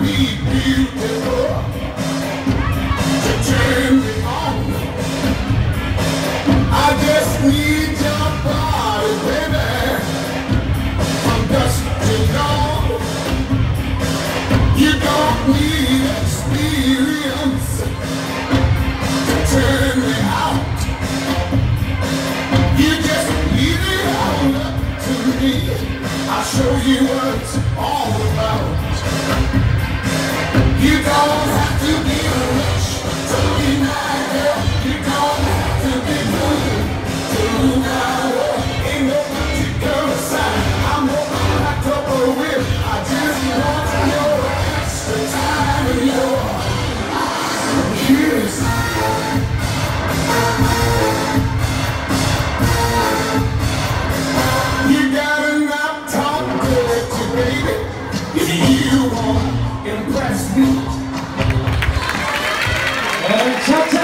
be beautiful to turn me on. I just need your body, baby, from dusk till dawn. You don't need experience to turn me out. You just leave it all up to me. I'll show you what it's all impress me. And cha-cha.